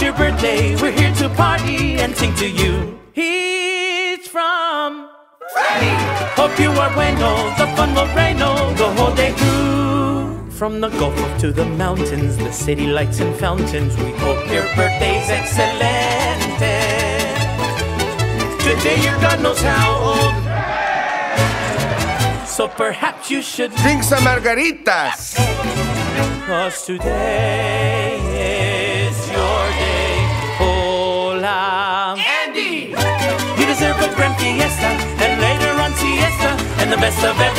your birthday. We're here to party and sing to you. He's from Freddy. Hope you are bueno. The fun will rain the whole day through. From the Gulf to the mountains, the city lights and fountains. We hope your birthday's excellent. Today your God knows how old. So perhaps you should drink some margaritas. Cause today grand fiesta and later on siesta and the best of everything.